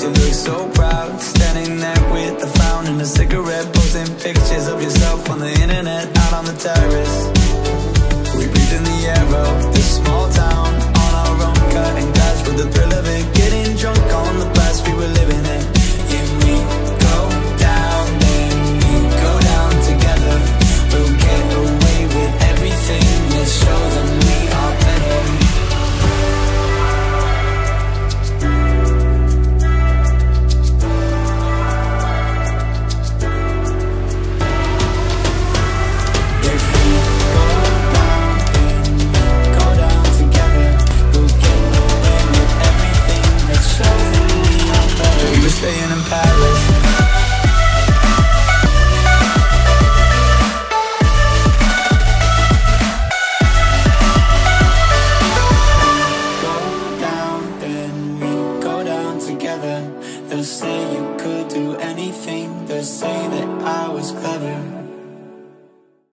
You look so proud. Standing there with frown and a cigarette Posting pictures of yourself on the internet Out on the terrace Paris. Go down, then we go down together. They'll say you could do anything. They'll say that I was clever.